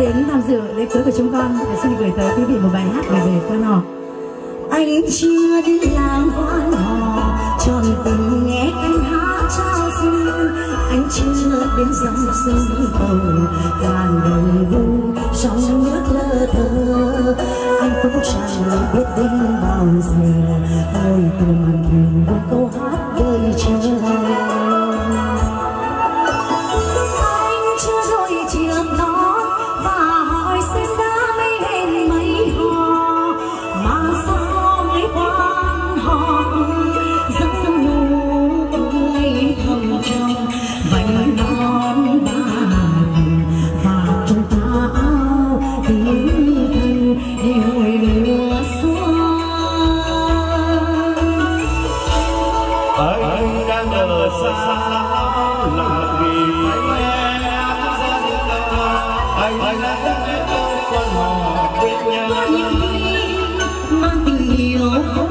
đến tham dự lễ cưới của chúng con. Và xin gửi tới quý vị một bài hát về về quan họ anh chưa đi làm quan họ tròn tình nghe anh hát trao duyên. Anh chưa đến dòng sông hồng, ngàn đồng vu sóng nước lơ thơ. Anh cũng chẳng biết đến bao giờ tôi tầm thuyền của cô phải là tất nhiên tôi quan họ bên nhau mang tình yêu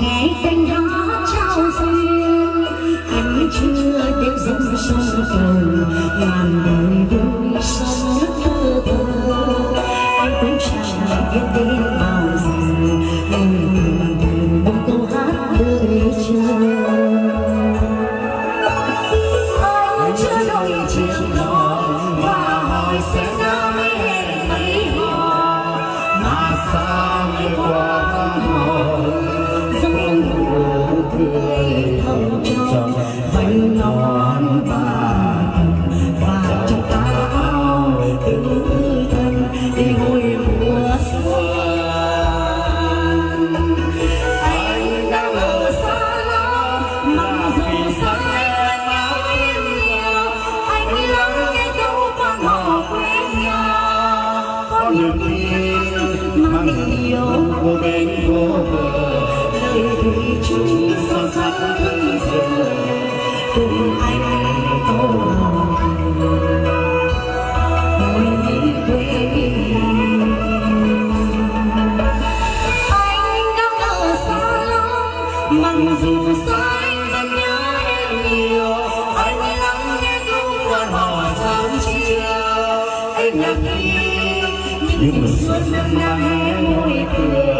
nghe cánh đó trao duyên. Ăn trưa đêm dòng sông cầu làm đời vui sông nước thơ. Anh cũng chẳng biết bao giờ người thường thường bông câu hát tươi chưa. vô bên vô bờ lời thủy chung son sắc thân anh tô hồng mỗi nghĩ quê anh đang ở xa lắm dù xa anh vẫn nhớ em nhiều. Anh lắng nghe câu quan họ sáng chiều. Anh lặng im những suốt năm năm em môi cười.